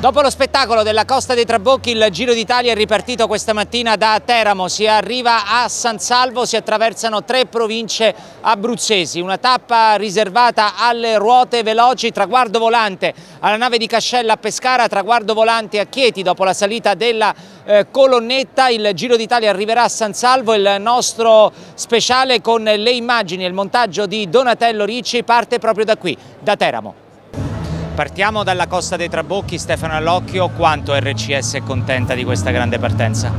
Dopo lo spettacolo della Costa dei Trabocchi, il Giro d'Italia è ripartito questa mattina da Teramo, si arriva a San Salvo, si attraversano tre province abruzzesi, una tappa riservata alle ruote veloci, traguardo volante alla nave di Cascella a Pescara, traguardo volante a Chieti. Dopo la salita della eh, colonnetta, il Giro d'Italia arriverà a San Salvo, il nostro speciale con le immagini e il montaggio di Donatello Ricci parte proprio da qui, da Teramo. Partiamo dalla Costa dei Trabocchi, Stefano Allocchio, quanto RCS è contenta di questa grande partenza?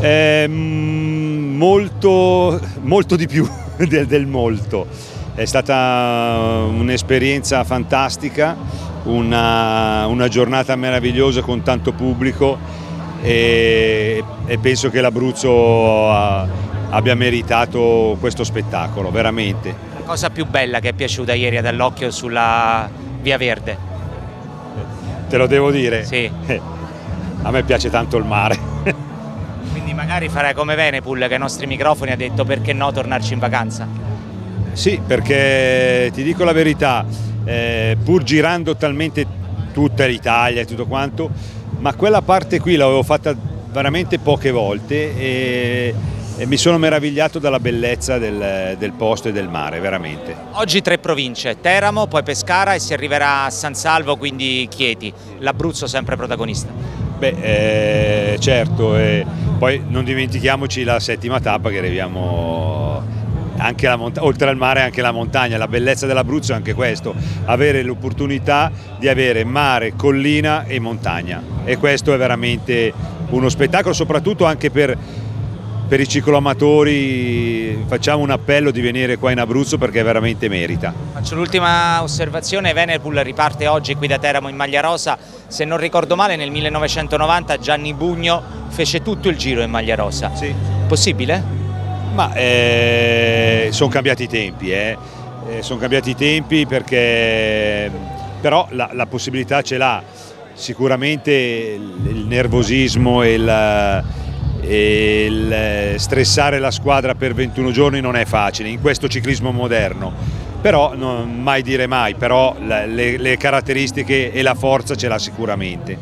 Eh, molto, molto di più del, del molto, è stata un'esperienza fantastica, una, una, giornata meravigliosa con tanto pubblico e, e penso che l'Abruzzo abbia meritato questo spettacolo, veramente. La cosa più bella che è piaciuta ieri ad Allocchio sulla Via Verde. Te lo devo dire? Sì. A me piace tanto il mare. Quindi magari farai come Venepool che ai nostri microfoni ha detto perché no tornarci in vacanza? Sì, perché ti dico la verità, eh, pur girando talmente tutta l'Italia e tutto quanto, ma quella parte qui l'avevo fatta veramente poche volte e e mi sono meravigliato dalla bellezza del, del, posto e del mare, veramente. Oggi tre province, Teramo, poi Pescara e si arriverà a San Salvo, quindi Chieti, l'Abruzzo sempre protagonista. Beh, eh, certo, e poi non dimentichiamoci la settima tappa che arriviamo anche oltre al mare anche la montagna, la bellezza dell'Abruzzo è anche questo, avere l'opportunità di avere mare, collina e montagna e questo è veramente uno spettacolo soprattutto anche per per i cicloamatori facciamo un appello di venire qua in Abruzzo perché veramente merita. Faccio l'ultima osservazione, Venepool riparte oggi qui da Teramo in maglia rosa, se non ricordo male nel 1990 Gianni Bugno fece tutto il giro in maglia rosa. Sì. Possibile? Ma eh, sono cambiati i tempi, eh. Eh, sono cambiati i tempi perché però la, la possibilità ce l'ha, sicuramente il nervosismo e il e il eh, stressare la squadra per 21 giorni non è facile in questo ciclismo moderno. Però non mai dire mai però le, le caratteristiche e la forza ce l'ha sicuramente.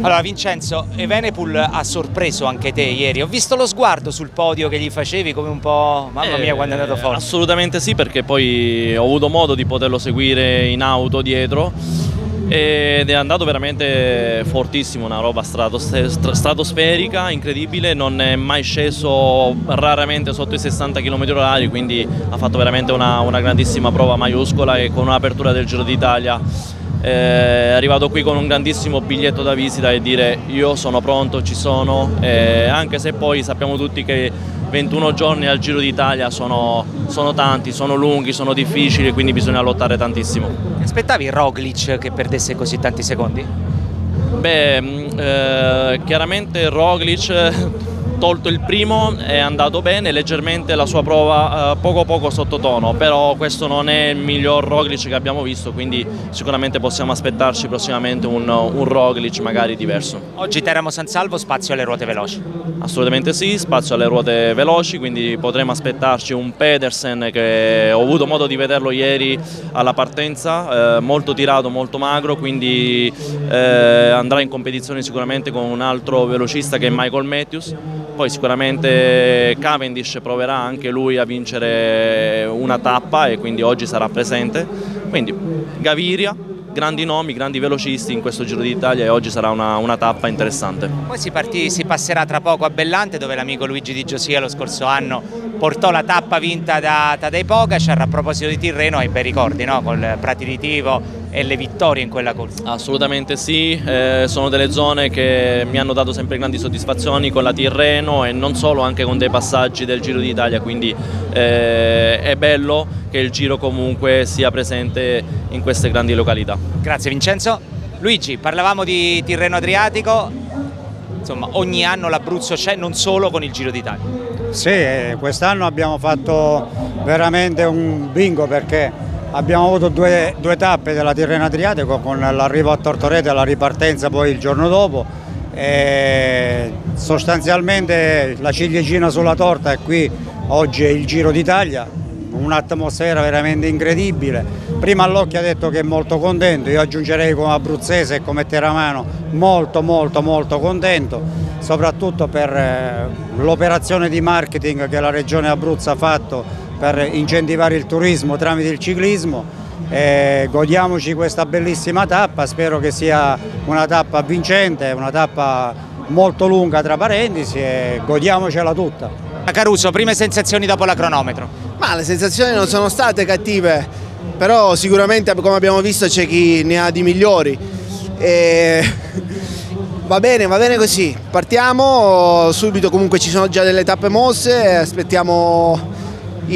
Allora Vincenzo, Evenepoel ha sorpreso anche te ieri, ho visto lo sguardo sul podio che gli facevi come un po', mamma mia quando è andato forte. Assolutamente sì perché poi ho avuto modo di poterlo seguire in auto dietro ed è andato veramente fortissimo, una roba stratosferica, incredibile, non è mai sceso raramente sotto i 60 km h quindi ha fatto veramente una, una grandissima prova maiuscola e con un'apertura del Giro d'Italia è arrivato qui con un grandissimo biglietto da visita e dire io sono pronto, ci sono, anche se poi sappiamo tutti che 21 giorni al Giro d'Italia sono, sono, tanti, sono lunghi, sono difficili, quindi bisogna lottare tantissimo. Ti aspettavi Roglic che perdesse così tanti secondi? Beh, mm, eh, chiaramente Roglic tolto il primo è andato bene, leggermente la sua prova eh, poco poco sottotono, però questo non è il miglior Roglic che abbiamo visto, quindi sicuramente possiamo aspettarci prossimamente un, un Roglic magari diverso. Oggi Teramo San Salvo, spazio alle ruote veloci? Assolutamente sì, spazio alle ruote veloci, quindi potremo aspettarci un Pedersen che ho avuto modo di vederlo ieri alla partenza, eh, molto tirato, molto magro, quindi eh, andrà in competizione sicuramente con un altro velocista che è Michael Matthews poi sicuramente Cavendish proverà anche lui a vincere una tappa e quindi oggi sarà presente, quindi Gaviria, grandi nomi, grandi velocisti in questo Giro d'Italia e oggi sarà una, una, tappa interessante. Poi si, partì, si, passerà tra poco a Bellante dove l'amico Luigi Di Giosia lo scorso anno portò la tappa vinta da Tadej Pogacar, a proposito di Tirreno hai bei ricordi no? col Prati di Tivo e le vittorie in quella corsa? Assolutamente sì, eh, sono delle zone che mi hanno dato sempre grandi soddisfazioni con la Tirreno e non solo, anche con dei passaggi del Giro d'Italia, quindi eh, è bello che il Giro comunque sia presente in queste grandi località. Grazie Vincenzo. Luigi, parlavamo di Tirreno Adriatico, insomma ogni anno l'Abruzzo c'è non solo con il Giro d'Italia. Sì, eh, quest'anno abbiamo fatto veramente un bingo perché Abbiamo avuto due, due tappe della Tirrena Adriatico con l'arrivo a Tortoreto e la ripartenza poi il giorno dopo. E sostanzialmente la ciliegina sulla torta è qui oggi è il Giro d'Italia, un'atmosfera veramente incredibile prima all'occhio ha detto che è molto contento, io aggiungerei come abruzzese e come teramano molto molto molto contento, soprattutto per eh, l'operazione di marketing che la Regione Abruzzo ha fatto per incentivare il turismo tramite il ciclismo. E godiamoci questa bellissima tappa, spero che sia una tappa vincente, una tappa molto lunga tra parentesi e godiamocela tutta. Caruso, prime sensazioni dopo la cronometro? Ma le sensazioni non sono state cattive, però sicuramente come abbiamo visto c'è chi ne ha di migliori. E... Va bene, va bene così, partiamo, subito comunque ci sono già delle tappe mosse, aspettiamo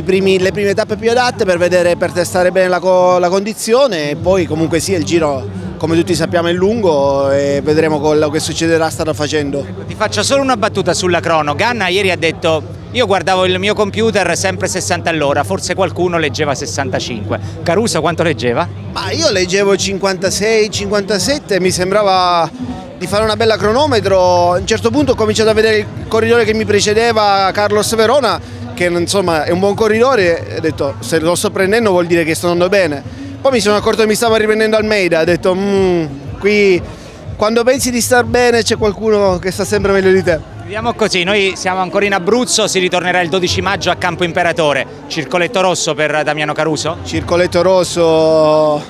primi, le prime tappe più adatte per, vedere, per testare bene la, la condizione e poi comunque sì, il giro come tutti sappiamo è lungo e vedremo quello che succederà starà facendo. Ecco, ti faccio solo una battuta sulla crono, Ganna ieri ha detto io guardavo il mio computer sempre 60 all'ora, forse qualcuno leggeva 65. Caruso quanto leggeva? Ma io leggevo 56, 57, mi sembrava di fare una bella cronometro. A un certo punto ho cominciato a vedere il corridore che mi precedeva, Carlos Verona, che insomma è un buon corridore, ho detto se lo sto prendendo vuol dire che sto andando bene poi mi sono accorto che mi stava riprendendo Almeida, ho detto mmm, qui quando pensi di star bene c'è qualcuno che sta sempre meglio di te. Vediamo così, noi siamo ancora in Abruzzo, si ritornerà il 12 maggio a Campo Imperatore. Circoletto rosso per Damiano Caruso? Circoletto rosso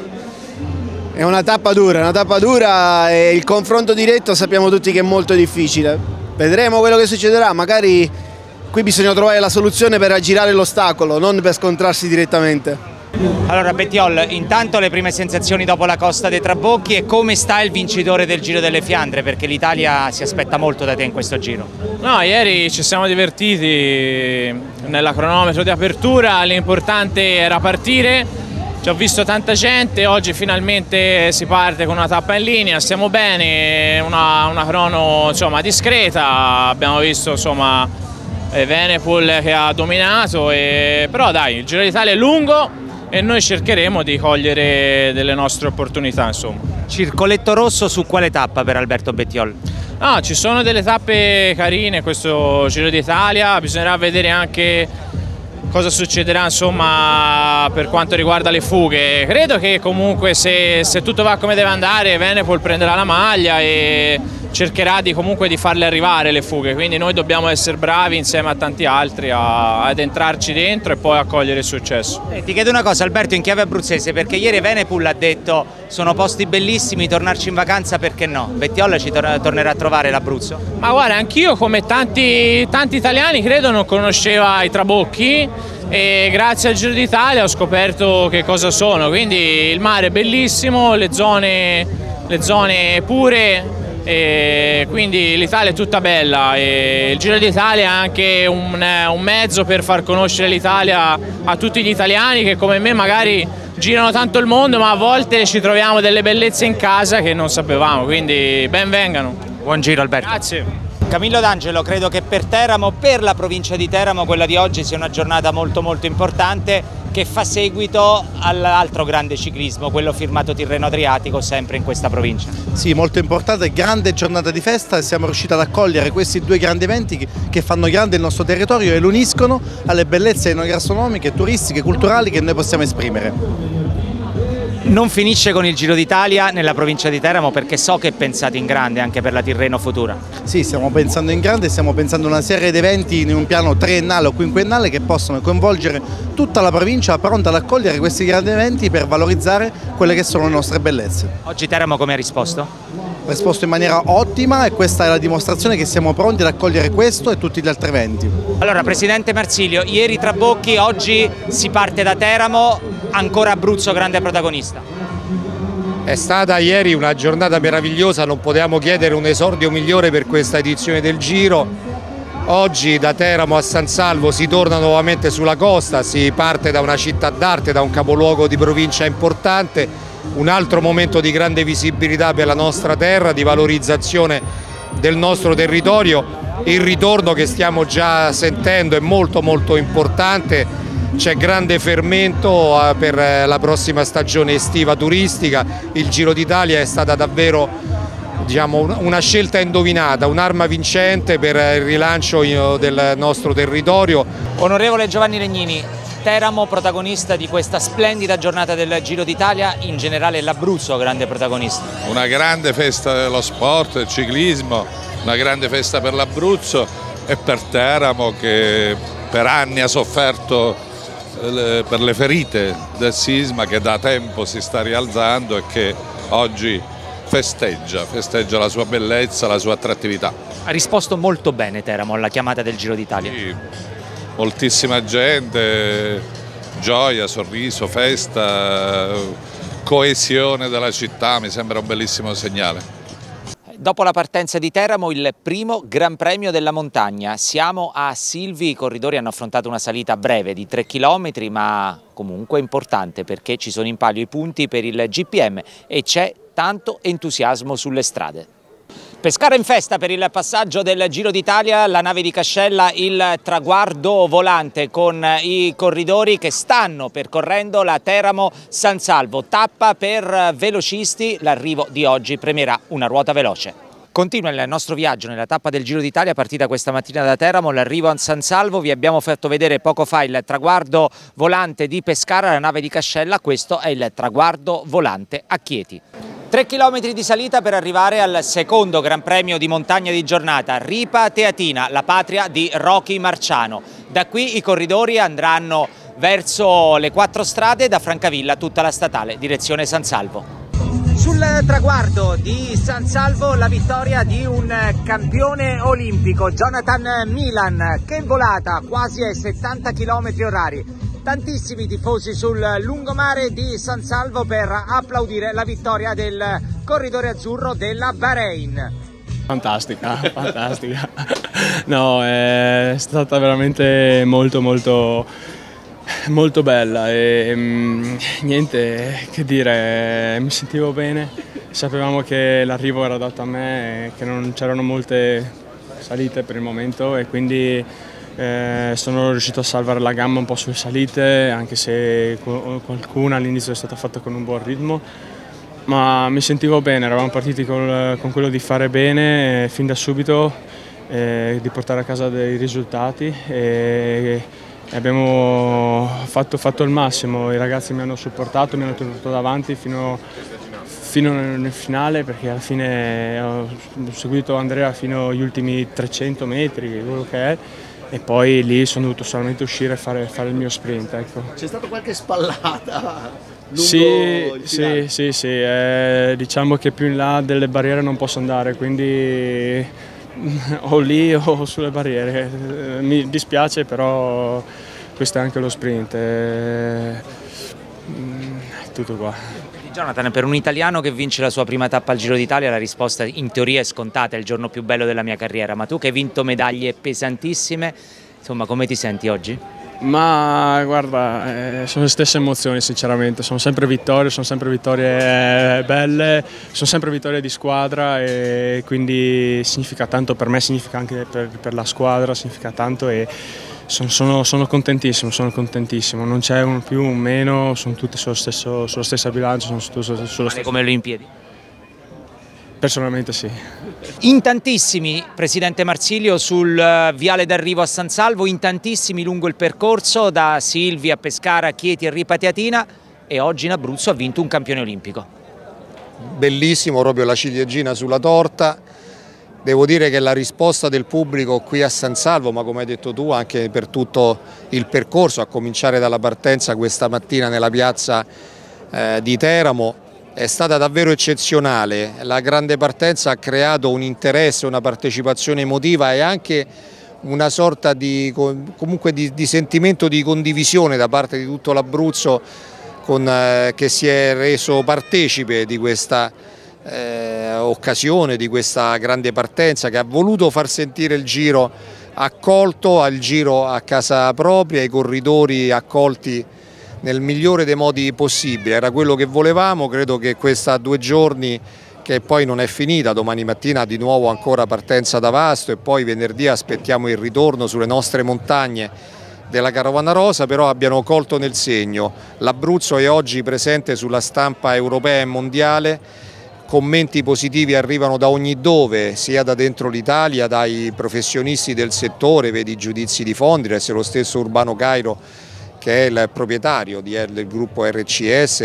è una tappa dura, una tappa dura e il confronto diretto sappiamo tutti che è molto difficile. Vedremo quello che succederà, magari qui bisogna trovare la soluzione per aggirare l'ostacolo, non per scontrarsi direttamente. Allora Bettiol, intanto le prime sensazioni dopo la Costa dei Trabocchi e come sta il vincitore del Giro delle Fiandre? Perché l'Italia si aspetta molto da te in questo giro. No, ieri ci siamo divertiti nella cronometro di apertura, l'importante era partire, ci ho visto tanta gente, oggi finalmente si parte con una tappa in linea, stiamo bene, una, una crono insomma, discreta, abbiamo visto insomma, Venepul che ha dominato, e... però dai, il Giro d'Italia è lungo, e noi cercheremo di cogliere delle nostre opportunità. Insomma. Circoletto rosso su quale tappa per Alberto Bettiol? Ah, ci sono delle tappe carine questo Giro d'Italia, bisognerà vedere anche cosa succederà insomma, per quanto riguarda le fughe. Credo che comunque se, se tutto va come deve andare Venepol prenderà la maglia e cercherà di, comunque di farle arrivare le fughe, quindi noi dobbiamo essere bravi insieme a tanti altri a, ad entrarci dentro e poi a cogliere il successo. Eh, ti chiedo una cosa Alberto in chiave abruzzese, perché ieri Venepul ha detto sono posti bellissimi, tornarci in vacanza perché no? Bettiolla ci tor tornerà a trovare l'Abruzzo? Ma guarda, anch'io come tanti, tanti italiani credo non conosceva i trabocchi e grazie al Giro d'Italia ho scoperto che cosa sono, quindi il mare è bellissimo, le zone, le zone pure e quindi l'Italia è tutta bella e il Giro d'Italia è anche un, un mezzo per far conoscere l'Italia a tutti gli italiani che come me magari girano tanto il mondo ma a volte ci troviamo delle bellezze in casa che non sapevamo, quindi ben vengano. Buon giro Alberto. Grazie. Camillo D'Angelo, credo che per Teramo, per la provincia di Teramo, quella di oggi sia una giornata molto molto importante che fa seguito all'altro grande ciclismo, quello firmato Tirreno Adriatico, sempre in questa provincia. Sì, molto importante, grande giornata di festa siamo riusciti ad accogliere questi due grandi eventi che fanno grande il nostro territorio e lo uniscono alle bellezze enogastronomiche, turistiche, culturali che noi possiamo esprimere non finisce con il Giro d'Italia nella provincia di Teramo perché so che pensate in grande anche per la Tirreno Futura. Sì, stiamo pensando in grande, stiamo pensando a una serie di eventi in un piano triennale o quinquennale che possono coinvolgere tutta la provincia pronta ad accogliere questi grandi eventi per valorizzare quelle che sono le nostre bellezze. Oggi Teramo come ha risposto? Ha risposto in maniera ottima e questa è la dimostrazione che siamo pronti ad accogliere questo e tutti gli altri eventi. Allora Presidente Marsilio, ieri Trabocchi, oggi si parte da Teramo, ancora Abruzzo grande protagonista. È stata ieri una giornata meravigliosa, non potevamo chiedere un esordio migliore per questa edizione del Giro. Oggi da Teramo a San Salvo si torna nuovamente sulla costa, si parte da una città d'arte, da un capoluogo di provincia importante, un altro momento di grande visibilità per la nostra terra, di valorizzazione del nostro territorio. Il ritorno che stiamo già sentendo è molto molto importante c'è grande fermento eh, per eh, la prossima stagione estiva turistica, il Giro d'Italia è stata davvero diciamo, una scelta indovinata, un'arma vincente per il rilancio del nostro territorio. Onorevole Giovanni Legnini, Teramo protagonista di questa splendida giornata del Giro d'Italia, in generale l'Abruzzo grande protagonista. Una grande festa dello sport, del ciclismo, una grande festa per l'Abruzzo e per Teramo che per anni ha sofferto eh, per le ferite del sisma che da tempo si sta rialzando e che oggi festeggia, festeggia la sua bellezza, la sua attrattività. Ha risposto molto bene Teramo alla chiamata del Giro d'Italia. Sì, moltissima gente, gioia, sorriso, festa, coesione della città, mi sembra un bellissimo segnale. Dopo la partenza di Teramo il primo Gran Premio della montagna. Siamo a Silvi, i corridori hanno affrontato una salita breve di 3 km ma comunque importante perché ci sono in palio i punti per il GPM e c'è tanto entusiasmo sulle strade. Pescara in festa per il passaggio del Giro d'Italia, la nave di Cascella il traguardo volante con i corridori che stanno percorrendo la Teramo San Salvo. Tappa per velocisti, l'arrivo di oggi premierà una ruota veloce. Continua il nostro viaggio nella tappa del Giro d'Italia partita questa mattina da Teramo, l'arrivo a San Salvo, vi abbiamo fatto vedere poco fa il traguardo volante di Pescara, la nave di Cascella, questo è il traguardo volante a Chieti. 3 km di salita per arrivare al secondo Gran Premio di montagna di giornata, Ripa Teatina, la patria di Rocky Marciano. Da qui i corridori andranno verso le quattro strade da Francavilla tutta la statale, direzione San Salvo. Sul traguardo di San Salvo la vittoria di un campione olimpico, Jonathan Milan, che volata quasi ai 70 km orari. Tantissimi tifosi sul lungomare di San Salvo per applaudire la vittoria del corridore azzurro della Bahrain. Fantastica, fantastica. No, è stata veramente molto molto molto bella e mm, niente che dire, mi sentivo bene, sapevamo che l'arrivo era dato a me e che non c'erano molte salite per il momento e quindi eh, sono riuscito a salvare la gamma un po' sulle salite anche se qualcuna all'inizio è stata fatta con un buon ritmo. Ma mi sentivo bene, eravamo partiti con, con quello di fare bene eh, fin da subito, eh, di portare a casa dei risultati. E, abbiamo fatto, fatto, il massimo, i ragazzi mi hanno supportato, mi hanno tenuto davanti fino, fino nel finale perché alla fine ho seguito Andrea fino agli ultimi 300 metri, quello che è, e poi lì sono dovuto solamente uscire e fare, fare il mio sprint. Ecco. C'è stata qualche spallata? Sì, sì, sì, sì, eh, diciamo che più in là delle barriere non posso andare, quindi o lì o sulle barriere. Mi dispiace però questo è anche lo sprint. È tutto qua. Jonathan, per un italiano che vince la sua prima tappa al Giro d'Italia la risposta in teoria è scontata, è il giorno più bello della mia carriera, ma tu che hai vinto medaglie pesantissime, insomma come ti senti oggi? Ma guarda, eh, sono le stesse emozioni sinceramente, sono sempre vittorie, sono sempre vittorie belle, sono sempre vittorie di squadra e quindi significa tanto per me, significa anche per, per la squadra, significa tanto e sono, sono, sono contentissimo, sono contentissimo, non c'è un più, un meno, sono tutti sullo stesso, sulla stessa bilancia, sono tutti sullo stesso. come le Olimpiadi? Personalmente sì. In tantissimi, Presidente Marsilio, sul eh, viale d'arrivo a San Salvo, in tantissimi lungo il percorso, da Silvia a Pescara, Chieti a Ripateatina e oggi in Abruzzo ha vinto un campione olimpico. Bellissimo proprio la ciliegina sulla torta, devo dire che la risposta del pubblico qui a San Salvo, ma come hai detto tu anche per tutto il percorso, a cominciare dalla partenza questa mattina nella piazza eh, di Teramo, è stata davvero eccezionale, la grande partenza ha creato un interesse, una partecipazione emotiva e anche una sorta di, di, di sentimento di condivisione da parte di tutto l'Abruzzo eh, che si è reso partecipe di questa eh, occasione, di questa grande partenza che ha voluto far sentire il giro accolto, al giro a casa propria, i corridori accolti nel migliore dei modi possibili, era quello che volevamo, credo che questa due giorni che poi non è finita, domani mattina di nuovo ancora partenza da Vasto e poi venerdì aspettiamo il ritorno sulle nostre montagne della Carovana Rosa, però abbiano colto nel segno. L'Abruzzo è oggi presente sulla stampa europea e mondiale, commenti positivi arrivano da ogni dove, sia da dentro l'Italia, dai professionisti del settore, vedi i giudizi di Fondres, lo stesso Urbano Cairo che è il proprietario del gruppo RCS,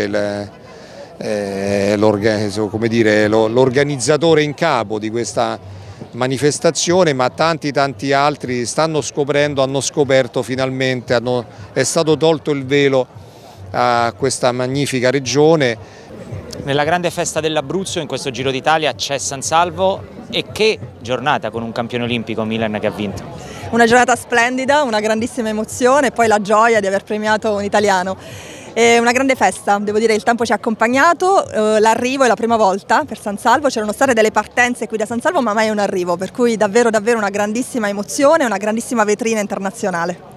eh, l'organizzatore in capo di questa manifestazione ma tanti tanti altri stanno scoprendo, hanno scoperto finalmente, hanno, è stato tolto il velo a questa magnifica regione. Nella grande festa dell'Abruzzo in questo Giro d'Italia c'è San Salvo e che giornata con un campione olimpico Milan che ha vinto. Una giornata splendida, una grandissima emozione e poi la gioia di aver premiato un italiano. È una grande festa, devo dire il tempo ci ha accompagnato, eh, l'arrivo è la prima volta per San Salvo, c'erano state delle partenze qui da San Salvo ma mai un arrivo, per cui davvero davvero una grandissima emozione, una grandissima vetrina internazionale.